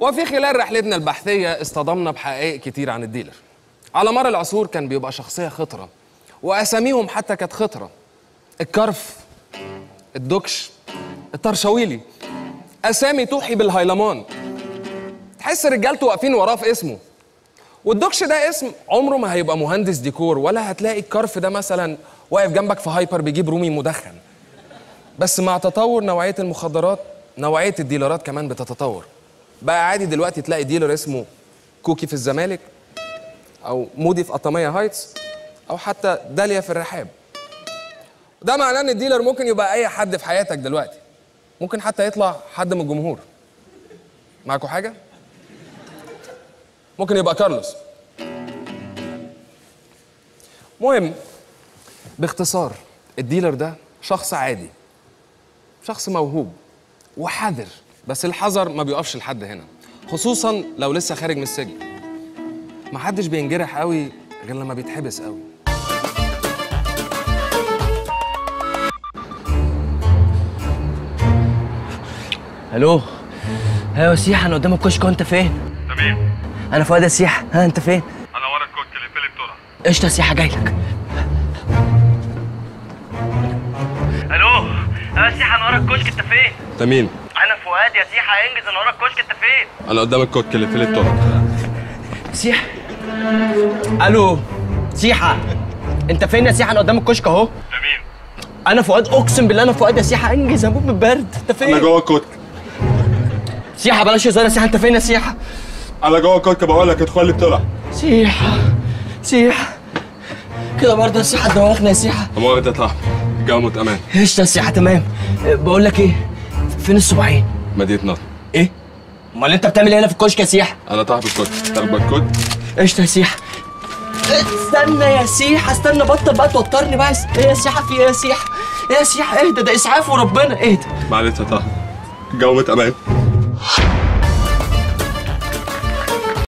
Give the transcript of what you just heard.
وفي خلال رحلتنا البحثية اصطدمنا بحقائق كتير عن ال dealer. على مر العصور كان بيبقى شخصية خطرة وأساميهم حتى كانت خطرة. الكرف الدكش الطرشويلي أسامي توحي بالهيلمان تحس رجالته واقفين وراه في اسمه. والدكش ده اسم عمره ما هيبقى مهندس ديكور ولا هتلاقي الكرف ده مثلا واقف جنبك في hyper بيجيب رومي مدخن. بس مع تطور نوعية المخدرات نوعية ال dealerات كمان بتتطور. بقى عادي دلوقتي تلاقي dealer اسمه كوكي في الزمالك أو مودي في قطامية Heights أو حتى داليا في الرحاب. ده معناه إن ال dealer ممكن يبقى أي حد في حياتك دلوقتي. ممكن حتى يطلع حد من الجمهور. معاكوا حاجة؟ ممكن يبقى كارلوس. مهم. باختصار الديلر ده شخص عادي شخص موهوب وحذر. بس الحذر ما بيقفش لحد هنا خصوصا لو لسه خارج من السجن. محدش بينجرح قوي غير لما بيتحبس قوي. ألو؟ أيوه يا سيحة أنا قدام الكشك وانت فين؟ تمام. أنا فؤاد يا سيحة. ها أنت فين؟ أنا ورا الكشك الفيلم طلع قشطة يا سيحة جاي لك. ألو؟ أيوه يا سيحة أنا ورا الكشك أنت فين؟ أنا فؤاد يا سيحة انجز أنا ورا الكشك انت فين؟ أنا قدام الكشك اللي في الطرق سيحة ألو سيحة انت فين يا سيحة؟ أنا قدام الكشك أهو. تمام أنا فؤاد أقسم بالله أنا فؤاد يا سيحة انجز هموت من البرد. انت أنا فين؟ جوه الكشك سيحة بلاش هزار يا سيحة انت فين يا سيحة؟ أنا جوه الكوك بقول لك ادخل لي بسرعة. سيحة سيحة. كده برضه يا سيحة دوخنا يا سيحة. امال انت صاحبي الجو موت أمان قشطة يا سيحة تمام. بقول لك إيه فين الصباعين؟ مدينة نصر. إيه؟ أمال أنت بتعمل إيه هنا في الكشك يا سيحة؟ أنا صاحب الكوك تاخد الكوك قشطة يا سيحة استنى يا سيحة استنى بطل بقى توترني بقى إيه يا سيحة في إيه يا سيحة؟ إيه يا سيحة اهدى ده إسعاف وربنا. اهدى. معلش يا صاحبي الجو أمان